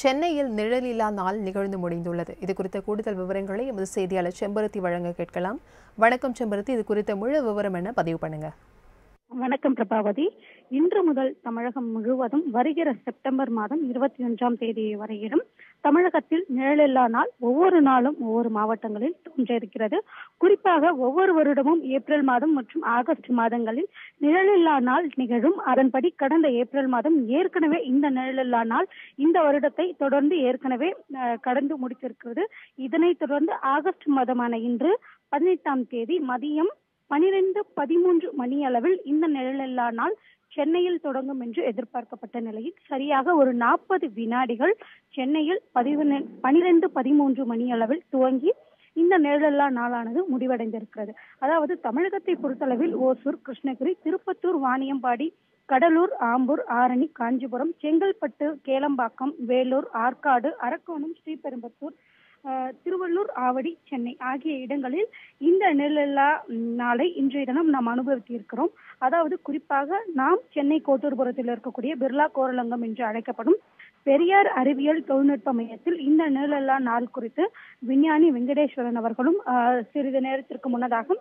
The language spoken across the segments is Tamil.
சென்னையில் நிழலில்லா நாள் நிகழ்ந்து முடிந்துள்ளது. இது குறித்த கூடுதல் விவரங்களை எமது செய்தியாளர் செம்பருத்தி வழங்க கேட்கலாம். வணக்கம் செம்பருத்தி இது குறித்த முழு விவரம் என்ன? பதிவு பண்ணுங்க. வணக்கம் பிரபாவதி. இன்று முதல் தமிழகம் முழுவதும் வருகிற செப்டம்பர் மாதம் இருபத்தி ஒன்றாம் தேதி வரையிலும் தமிழக நிழலில்லா நாள் ஒவ்வொரு நாளும் ஒவ்வொரு மாவட்டங்களில் தோன்ற இருக்கிறது குறிப்பாக ஒவ்வொரு வருடமும் ஏப்ரல் மாதம் மற்றும் ஆகஸ்ட் மாதங்களில் நிழலில்லா நாள் நிகழும். அதன்படி கடந்த ஏப்ரல் மாதம் ஏற்கனவே இந்த நிழலில்லா நாள் இந்த வருடத்தை தொடர்ந்து ஏற்கனவே கடந்து முடித்திருக்கிறது. இதனைத் தொடர்ந்து ஆகஸ்ட் மாதமான இன்று பதினெட்டாம் தேதி மதியம் பனிரெண்டு பதிமூன்று மணி அளவில் இந்த நிழலில்லா நாள் சென்னையில் தொடங்கும் என்று எதிர்பார்க்கப்பட்ட நிலையில் சரியாக ஒரு நாற்பது வினாடிகள் சென்னையில் பதிவு பனிரெண்டு பதிமூன்று மணி அளவில் துவங்கி இந்த நிழலல்லா நாளானது முடிவடைந்திருக்கிறது. அதாவது தமிழகத்தை பொறுத்தளவில் ஓசூர் கிருஷ்ணகிரி திருப்பத்தூர் வாணியம்பாடி கடலூர் ஆம்பூர் ஆரணி காஞ்சிபுரம் செங்கல்பட்டு கேளம்பாக்கம் வேலூர் ஆற்காடு அரக்கோணம் ஸ்ரீபெரும்பத்தூர் திருவள்ளூர் ஆவடி சென்னை ஆகிய இடங்களில் இந்த நிழலில்லா நாளை இன்றைய தினம் நாம் அனுபவித்து இருக்கிறோம். அதாவது குறிப்பாக நாம் சென்னை கோட்டூர்புரத்தில் இருக்கக்கூடிய பிர்லா கோரலங்கம் என்று அழைக்கப்படும் பெரியார் அறிவியல் தொழில்நுட்ப மையத்தில் இந்த நிழலில்லா நாள் குறித்து விஞ்ஞானி வெங்கடேஸ்வரன் அவர்களும் சிறிது நேரத்திற்கு முன்னதாக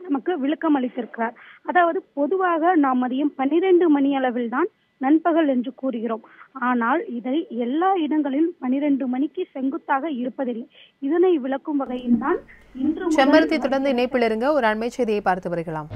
நமக்கு விளக்கம் அளித்திருக்கிறார் அதாவது பொதுவாக நாம் மதியம் பன்னிரண்டு மணி அளவில் தான் நண்பகல் என்று கூறுகிறோம். ஆனால் இதை எல்லா இடங்களிலும் பனிரெண்டு மணிக்கு செங்குத்தாக இருப்பதில்லை. இதனை விளக்கும் வகையில் தான் இன்று முதல் செம்பருத்தி தொடர்ந்து இணைப்பில் இருங்க. ஒரு அண்மை செய்தியை பார்த்து வருகலாம்.